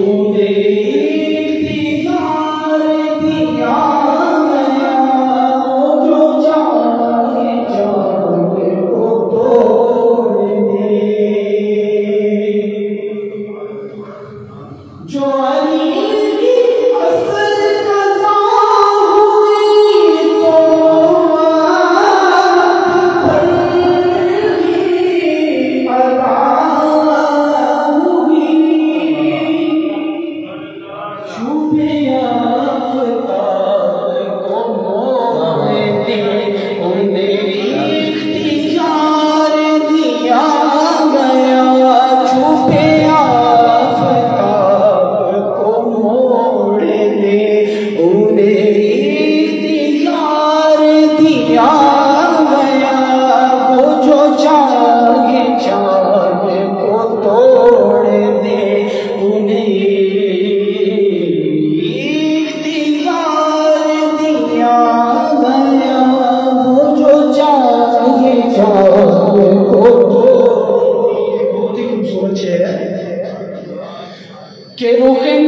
Om Deus.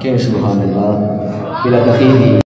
כן, סובחן אללה, ולקחים